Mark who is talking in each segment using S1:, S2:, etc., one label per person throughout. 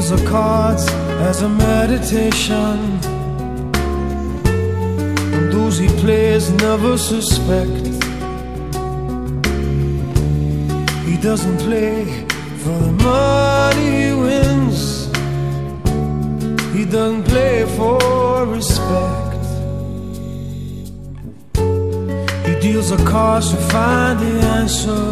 S1: the cards as a meditation. And those he plays never suspect. He doesn't play for the money he wins. He doesn't play for respect. He deals the cards to find the answer.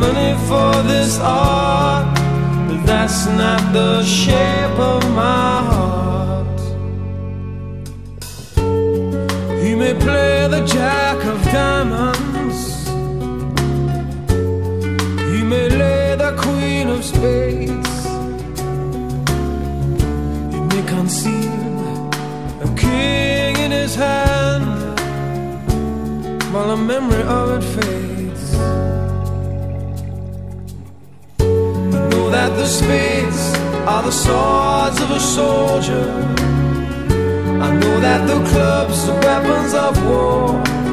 S1: money for this art, but that's not the shape of my heart. He may play the jack of diamonds. He may lay the queen of spades. He may conceal a king in his hand while the memory of it fades. The spades are the swords of a soldier. I know that the clubs are weapons of war.